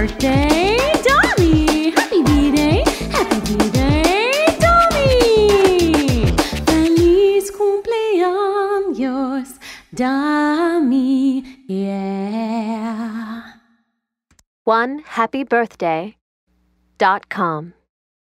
birthday, Dolly! Happy B-Day, happy B-Day, Feliz cumpleaños, Dolly, yeah! One happy birthday dot com.